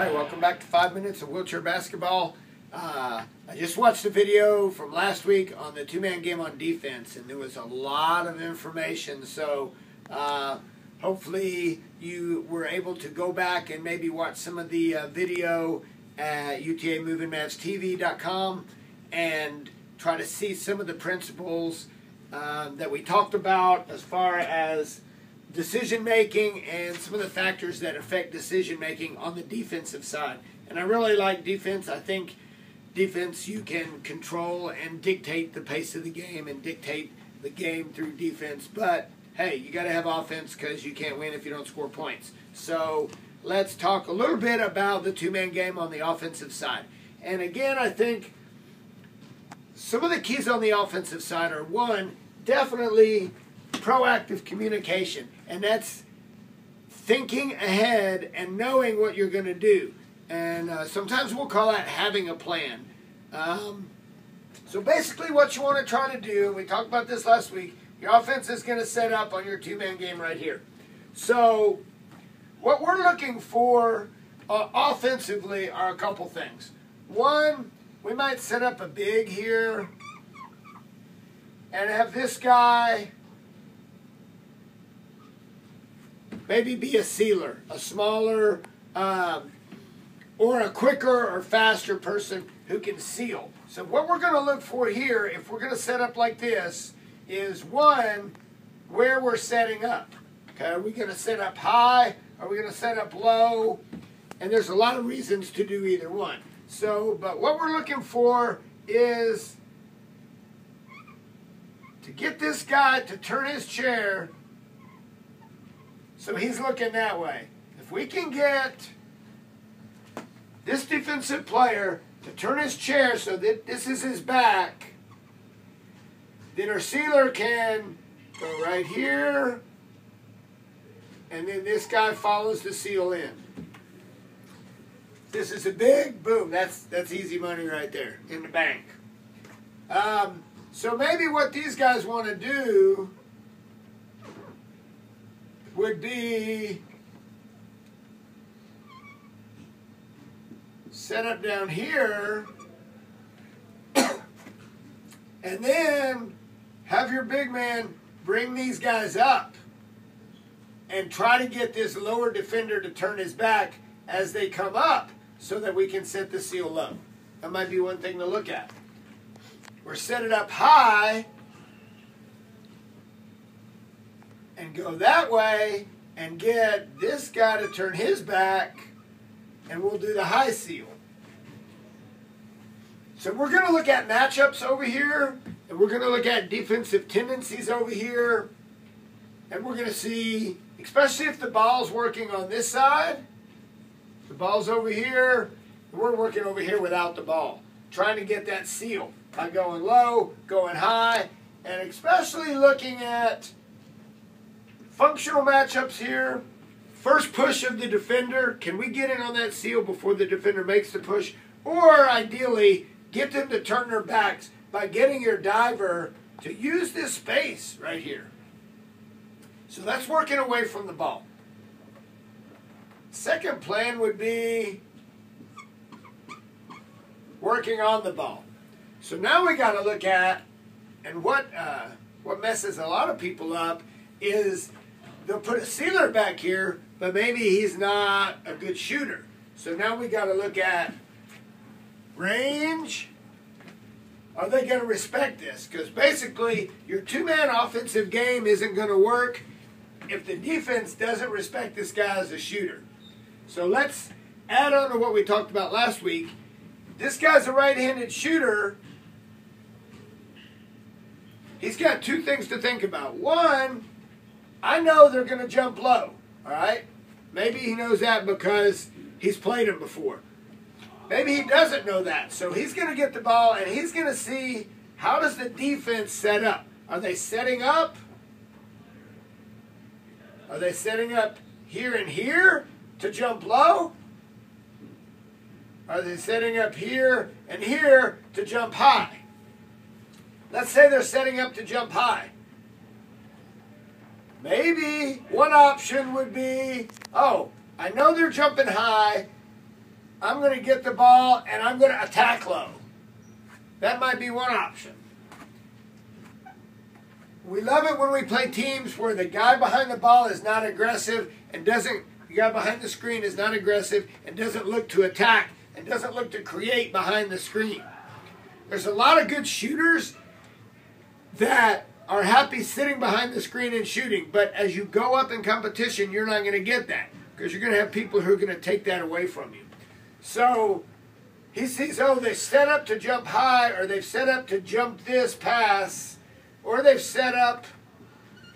Hi, welcome back to Five Minutes of Wheelchair Basketball. Uh, I just watched a video from last week on the two-man game on defense, and there was a lot of information. So uh, hopefully you were able to go back and maybe watch some of the uh, video at UTAMovinMavsTV.com and try to see some of the principles um, that we talked about as far as decision making and some of the factors that affect decision making on the defensive side. And I really like defense. I think defense you can control and dictate the pace of the game and dictate the game through defense. But hey, you got to have offense because you can't win if you don't score points. So let's talk a little bit about the two man game on the offensive side. And again, I think some of the keys on the offensive side are one, definitely proactive communication, and that's thinking ahead and knowing what you're going to do. And uh, sometimes we'll call that having a plan. Um, so basically, what you want to try to do, we talked about this last week, your offense is going to set up on your two man game right here. So, what we're looking for uh, offensively are a couple things. One, we might set up a big here and have this guy maybe be a sealer, a smaller um, or a quicker or faster person who can seal. So what we're going to look for here, if we're going to set up like this, is one, where we're setting up. Okay, are we going to set up high? Are we going to set up low? And there's a lot of reasons to do either one. So, but what we're looking for is to get this guy to turn his chair so he's looking that way. If we can get this defensive player to turn his chair so that this is his back, then our sealer can go right here, and then this guy follows the seal in. This is a big boom. That's that's easy money right there in the bank. Um, so maybe what these guys want to do would be set up down here and then have your big man bring these guys up and try to get this lower defender to turn his back as they come up so that we can set the seal low. That might be one thing to look at. Or set it up high and go that way and get this guy to turn his back and we'll do the high seal. So we're going to look at matchups over here and we're going to look at defensive tendencies over here and we're going to see, especially if the ball's working on this side, the ball's over here. We're working over here without the ball, trying to get that seal by going low, going high, and especially looking at functional matchups here. First push of the defender. Can we get in on that seal before the defender makes the push? Or ideally, get them to turn their backs by getting your diver to use this space right here. So that's working away from the ball. Second plan would be working on the ball. So now we got to look at, and what uh, what messes a lot of people up is they'll put a sealer back here, but maybe he's not a good shooter. So now we got to look at range. Are they going to respect this? Because basically, your two-man offensive game isn't going to work if the defense doesn't respect this guy as a shooter. So let's add on to what we talked about last week. This guy's a right-handed shooter. He's got two things to think about. One, I know they're going to jump low, all right? Maybe he knows that because he's played them before. Maybe he doesn't know that. So he's going to get the ball and he's going to see how does the defense set up? Are they setting up? Are they setting up here and here? to jump low? Are they setting up here and here to jump high? Let's say they're setting up to jump high. Maybe one option would be, oh, I know they're jumping high, I'm going to get the ball and I'm going to attack low. That might be one option. We love it when we play teams where the guy behind the ball is not aggressive and doesn't, the guy behind the screen is not aggressive and doesn't look to attack and doesn't look to create behind the screen. There's a lot of good shooters that are happy sitting behind the screen and shooting, but as you go up in competition, you're not going to get that because you're going to have people who are going to take that away from you. So he sees, oh, they set up to jump high, or they've set up to jump this pass, or they've set up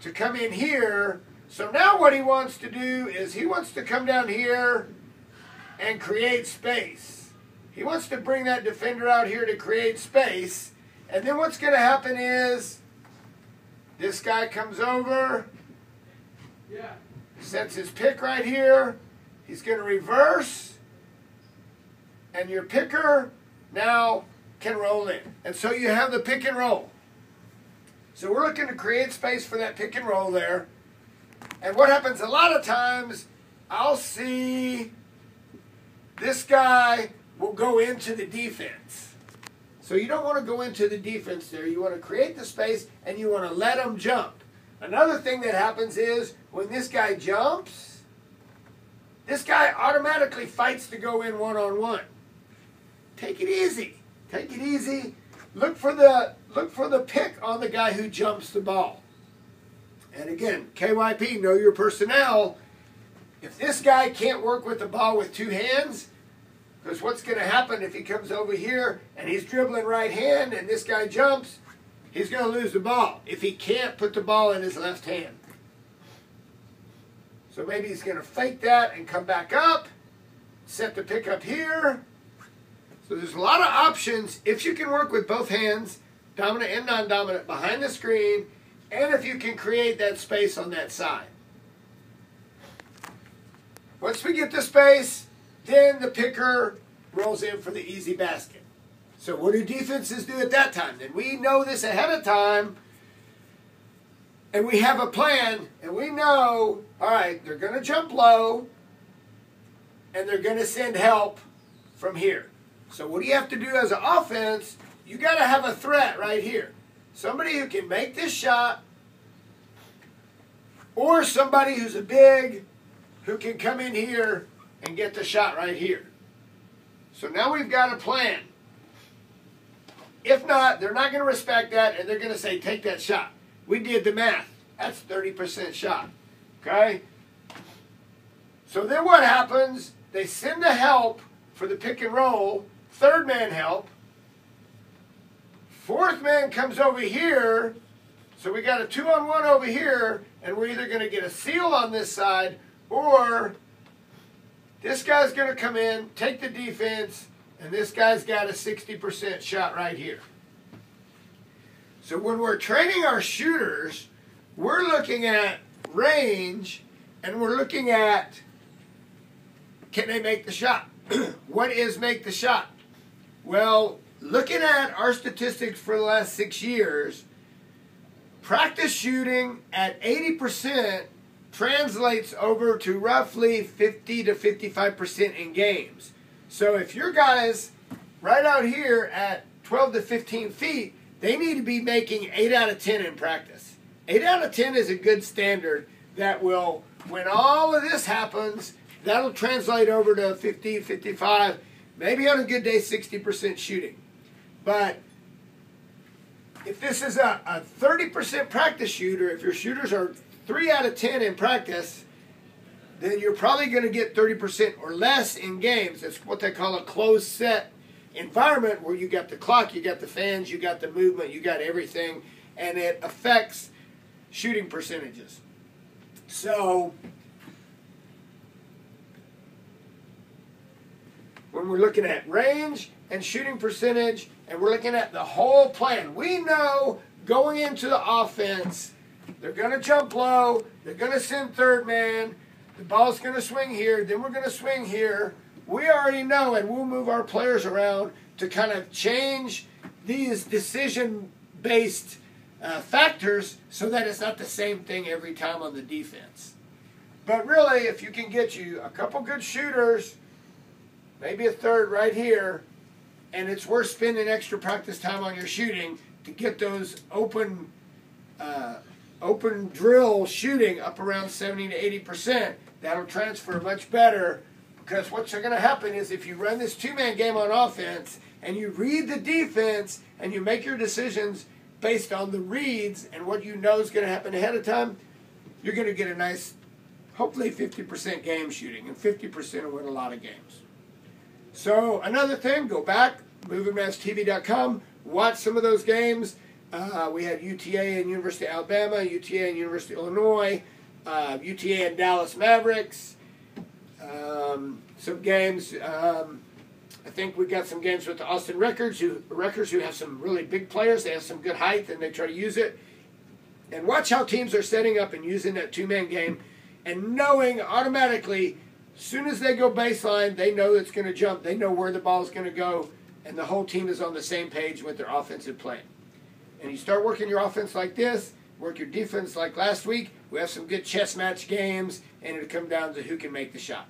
to come in here. So now what he wants to do is he wants to come down here and create space. He wants to bring that defender out here to create space. And then what's going to happen is this guy comes over, yeah. sets his pick right here. He's going to reverse and your picker now can roll in. And so you have the pick and roll. So we're looking to create space for that pick and roll there. And what happens a lot of times, I'll see this guy will go into the defense. So you don't want to go into the defense there. You want to create the space and you want to let him jump. Another thing that happens is when this guy jumps, this guy automatically fights to go in one on one. Take it easy. Take it easy. Look for the look for the pick on the guy who jumps the ball. And again, KYP, know your personnel. If this guy can't work with the ball with two hands, because what's going to happen if he comes over here and he's dribbling right hand and this guy jumps, he's going to lose the ball if he can't put the ball in his left hand. So maybe he's going to fake that and come back up, set the pick up here, so there's a lot of options if you can work with both hands, dominant and non-dominant, behind the screen, and if you can create that space on that side. Once we get the space, then the picker rolls in for the easy basket. So what do defenses do at that time? Then we know this ahead of time, and we have a plan, and we know, all right, they're going to jump low, and they're going to send help from here. So what do you have to do as an offense? You got to have a threat right here. Somebody who can make this shot or somebody who's a big who can come in here and get the shot right here. So now we've got a plan. If not, they're not going to respect that and they're going to say, take that shot. We did the math. That's 30% shot. Okay? So then what happens? They send the help for the pick and roll Third man help. Fourth man comes over here. So we got a two on one over here, and we're either going to get a seal on this side, or this guy's going to come in, take the defense, and this guy's got a 60% shot right here. So when we're training our shooters, we're looking at range, and we're looking at can they make the shot? what is make the shot? Well, looking at our statistics for the last six years, practice shooting at 80% translates over to roughly 50 to 55% in games. So if your guys right out here at 12 to 15 feet, they need to be making 8 out of 10 in practice. 8 out of 10 is a good standard that will, when all of this happens, that'll translate over to 50, 55, Maybe on a good day, 60% shooting. But if this is a, a 30% practice shooter, if your shooters are 3 out of 10 in practice, then you're probably going to get 30% or less in games. That's what they call a closed set environment where you got the clock, you got the fans, you got the movement, you got everything, and it affects shooting percentages. So when we're looking at range and shooting percentage, and we're looking at the whole plan. We know going into the offense, they're going to jump low, they're going to send third man, the ball's going to swing here, then we're going to swing here. We already know, and we'll move our players around to kind of change these decision based uh, factors so that it's not the same thing every time on the defense. But really, if you can get you a couple good shooters, maybe a third right here, and it's worth spending extra practice time on your shooting to get those open uh, open drill shooting up around 70 to 80 percent. That'll transfer much better because what's going to happen is if you run this two-man game on offense and you read the defense and you make your decisions based on the reads and what you know is going to happen ahead of time, you're going to get a nice, hopefully 50% game shooting, and 50% will win a lot of games. So another thing, go back, movinmavstv.com, watch some of those games. Uh, we had UTA and University of Alabama, UTA and University of Illinois, uh, UTA and Dallas Mavericks. Um, some games. Um, I think we got some games with the Austin Records, who Records who have some really big players. They have some good height, and they try to use it. And watch how teams are setting up and using that two-man game, and knowing automatically, as soon as they go baseline, they know it's going to jump. They know where the ball is going to go, and the whole team is on the same page with their offensive play. And you start working your offense like this, work your defense like last week. We have some good chess match games, and it'll come down to who can make the shot.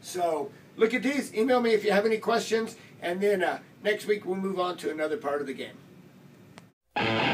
So look at these. Email me if you have any questions, and then uh, next week we'll move on to another part of the game.